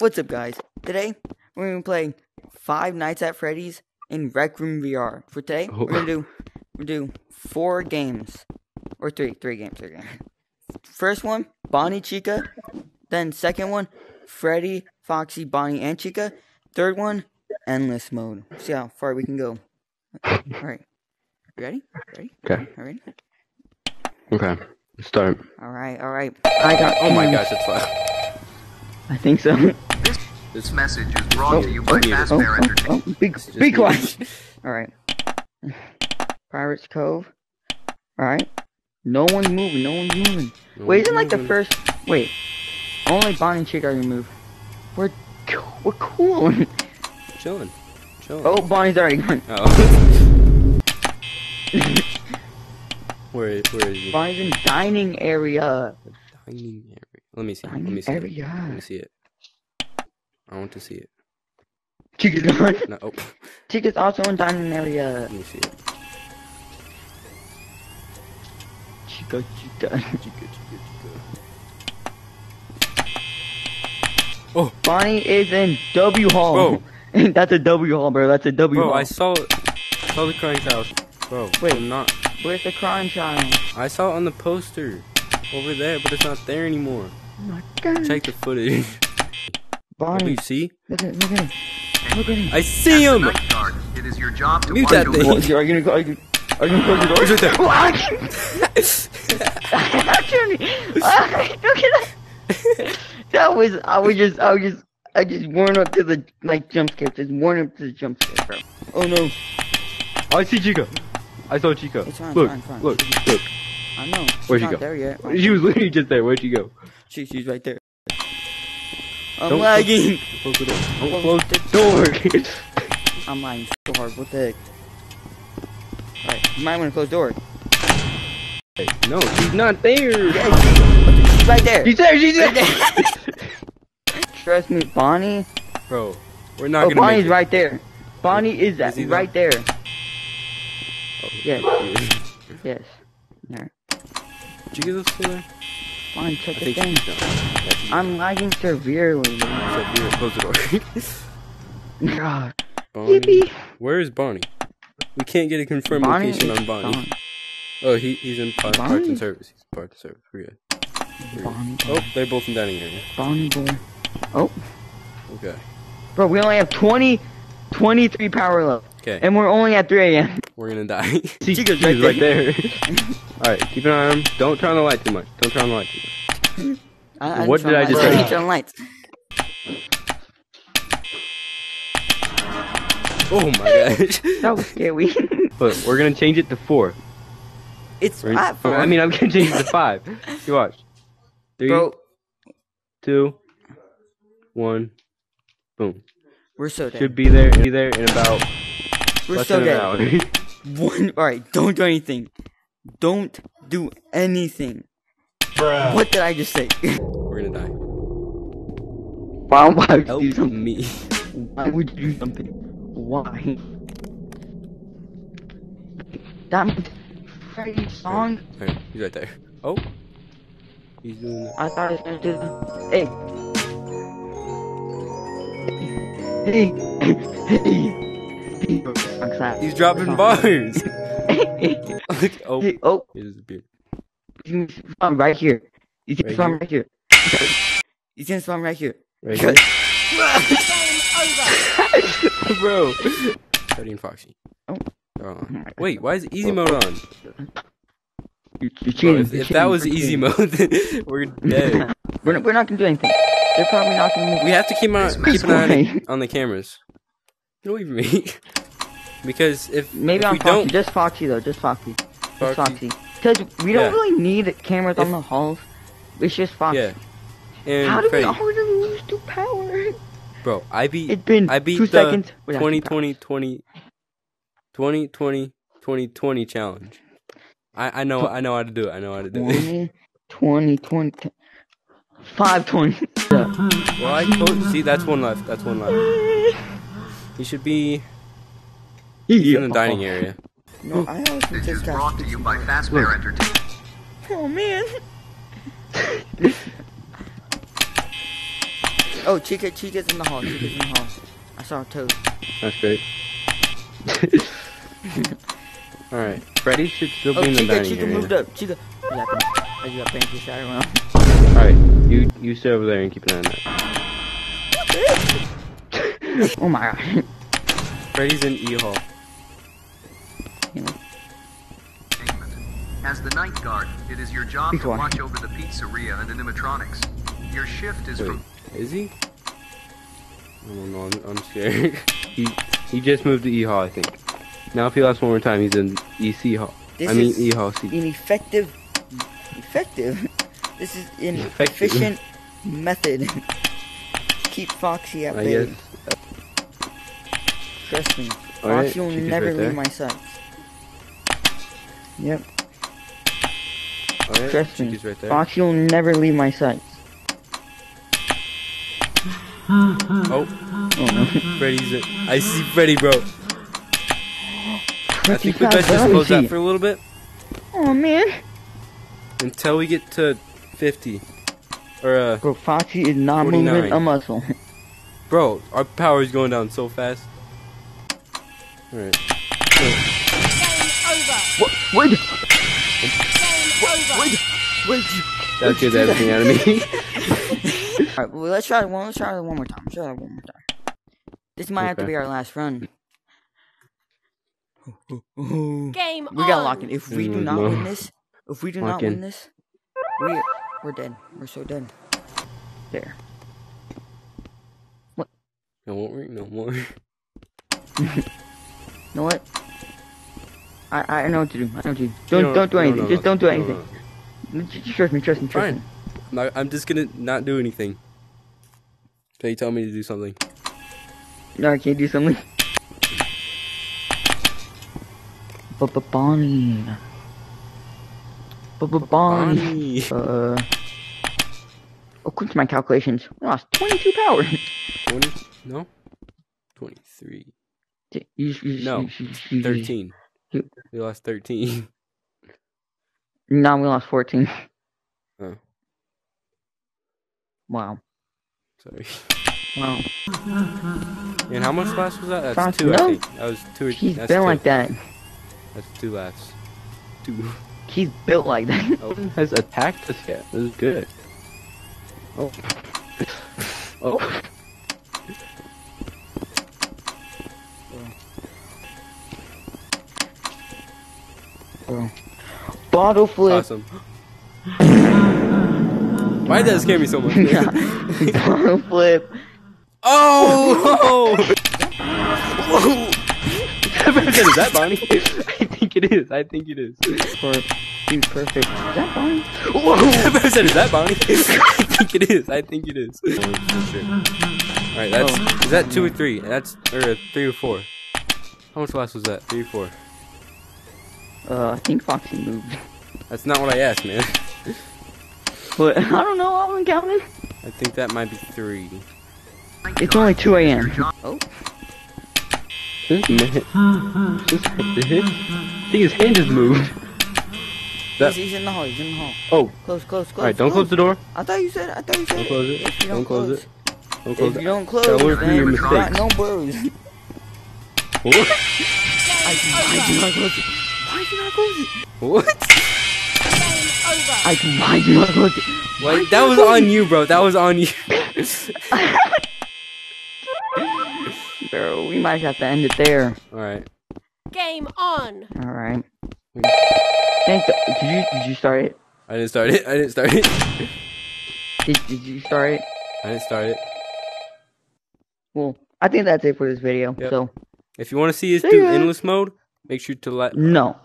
What's up, guys? Today we're gonna play Five Nights at Freddy's in Rec Room VR. For today, Oh. we're gonna do we're gonna do four games or three, three games, three games. First one, Bonnie Chica. Then second one, Freddy, Foxy, Bonnie, and Chica. Third one, Endless Mode. See how far we can go. All right, ready? Ready? Okay. All right. Okay. Let's start. All right. All right. I got. Oh my gosh, it's loud. I think so. This message is brought to you oh, by oh, yeah. Fast Oh, Bear oh, Entertainment. oh, be, just be me. quiet. All right. Pirates Cove. All right. No one's moving. No one's moving. No Wait, isn't like the first? Wait. Only Bonnie and Chica are moved. We're we're cool. Chilling. Chilling. oh, Bonnie's already gone. Oh. where, where is he? Bonnie's in dining area. Dining area. Let me see. Let Dining me see. It. Let me area. see it. I want to see it. Chica's gone. No. Oh. Chica's also in dining area. Let me see it. Chica, Chica. Chica, chica, chica. Oh, Bonnie is in W Hall. Bro. That's a W Hall, bro. That's a W bro, Hall. I saw, saw the crying house. Bro, Wait. I'm not. Where's the crime child? I saw it on the poster over there, but it's not there anymore. Oh my god. Check the footage. What do you see? Look at look at him. Look at him. I see him. Night guard. It is your job to Mute watch that thing. What, are you gonna go? Are you, are you gonna close the door? He's right there. What? Actually, ah, look at that. That was I was just I was just I just warmed up to the like jump scare, just warmed up to the jump scare, bro. Oh no, I see Chica. I saw Chica. It's fine, look, fine, fine. look, look. I know. She's Where'd she not go? There yet. She was literally just there. Where'd she go? She, she's right there. I'm Don't- lagging. Close the door. Don't Close close the door. I'm lagging so hard. What the heck? Alright, you might want to close the door. no, she's not there. She's right there. She's there. She's right there. there. Trust me, Bonnie. Bro, we're not Oh, gonna Bonnie's make it. right there. Bonnie is, Is he right there. Oh, Yes. he is. Yes. There. Chica's still there. Fine, check I the thing. she's done. Yeah, she's I'm lagging severely. So, here, close the door. God. Bonnie. Yippee. Where is Bonnie? We can't get a confirmed Bonnie location on Bonnie. gone. Oh, he, he's in par- parts and service. He's parts and service. We're good. We're good. Bonnie. Oh, they're both in dining area. Bonnie boy. Oh, Okay. bro, we only have 20, 23 power left. Okay. And we're only at 3 a.m. We're gonna die. See, Chica's right right there. Alright, keep an eye on him. Don't turn on the light too much. Don't turn on the light too much. I, What did I just say? say? Turn lights. Oh my gosh. That was scary. but we're gonna change it to four. it's We're- at four. I mean, I'm gonna change it to five. You watch. Three, bro, two, one, boom. we're so dead. Should be there, be there in about we're less so dead. One. All right, don't do anything. Don't do anything. What did I just say? we're gonna die. Why would you Help do me. Why would you do something? Why? That means Freddy song. Alright, he's right there. Oh. He's doing that. I thought it was gonna do. the- Hey. Hey. Hey. Hey. I'm sorry. He's dropping bars. Look, oh, oh, here's his beard. he's gonna spawn right here. He's gonna Right spawn right here. He's gonna spawn right here. Right here. Bro. Cody and Foxy. Oh. They're. Wait, why is easy mode on? You, you're Bro, if, you're if that cheating, was easy mode, then we're dead. we're, not, we're not gonna do anything. They're probably not gonna move. we have to keep, on, keep an eye on, on the cameras. From me. Because if, Maybe if on we Foxy. don't, Just Foxy though. Just Foxy. Just Foxy- Foxy. Because we don't Yeah. really need cameras on the halls. It's just Foxy. yeah. And How did Freddy, we already lose to power? bro, I beat It's been I beat two the seconds. without 2020 20 2020 2020 challenge. I I know I know how to do it. I know how to do it. 20, 20, 20, 520. Well, I told see that's one left. That's one left. He should be he's in the dining area. No, I always This is brought to you by Fazbear Entertainment. Oh man. Oh, Chica, Chica's in the hall. Chica's in the hall. I saw her toes. That's great. All right, Freddy should still Oh, be in the Chica, dining Chica area. moved up. Chica. What happened? I just got pancake shot around. All right, you you stay over there and keep an eye on that. Oh my god. Freddy's in E hall. As the night guard, it is your job Be to quiet. watch over the pizzeria and the animatronics. Your shift is Wait, from is he? I don't know. I'm, I'm scared. he he just moved to E hall, I think. Now if he lasts one more time, he's in EC hall. This I mean E hall C. an effective, effective. This is an Effective. efficient method. Keep Foxy at I bay. Uh, Trust me. All right, Foxy will never right there. leave my sights. Yep. All right, Trust me. Chica's right there. Foxy will never leave my sight. Oh, Oh no. Freddy's in. I see Freddy, bro. I think we not best just close that for a little bit Oh man. until we get to 50. Or uh, Bro, Foxy is not 49. moving a muscle. bro, our power is going down so fast. All right. Game over. What? Wait, Game over. wait, wait. That scared the everything out of me. Alright, well, let's try it one. Let's try it one more time. Let's try it one more time. This might have to be our last run. Game we gotta on. lock it. If we do Mm, not win this, if we do Lock not in. win this, we we're dead. We're so dead. There. What? No more. No more. You know what? I I know what to do. I know what to do. Don't No, don't do anything. no, Just don't do anything. no. Trust me. Trust me. Trust Fine. me. I'm, not, I'm just gonna not do anything. Can you tell me to do something. No, I can't do something. Bonnie. Bonnie. Uh. According to my calculations, we lost 22 power. 20? No? 23. You- you- No, you- 13. We lost 13. No, we lost 14. Oh. Wow. Sorry. Wow. And how much laughs was that? That's two, I no. think. That was two. or- He's that's built two. like that. That's two laughs. Two. He's built like that. Oh. Has attacked us yet. This is good. Oh. oh. Bottle flip. Awesome. Why did that scare me so much? Bottle flip. oh! Whoa! is that Bonnie? I think it is. I think it is. Dude, perfect. Is that Bonnie? I said, is that Bonnie? I think it is. I think it is. Alright, that's Oh. is that two or three? That's or three or four. How much last was that? Three or four? Uh, I think Foxy moved. That's not what I asked, man. But I don't know. I counting. I think that might be three. It's only 2 a.m. Oh, This man, this the hit. I think his hand just moved. That- he's, he's in the hall. He's in the hall. Oh, Close, close, close. all right. Don't close the door. I thought you said. I thought you said. Don't close it. If you Don't close it. Don't close If you it. don't close, her for then your you got mistakes. no bros. What? I do, I do not close it. Why do you not? What? I do, why do not close it? Why that was close on you, bro. That was on you. Bro, we might have to end it there. All right. Game on. All right. Thank the, did you did you start it? I didn't start it. I didn't start it. Did, did you start it? I didn't start it. Well, I think that's it for this video. Yep. So If you want to see us See do ya. endless mode, make sure to like. no.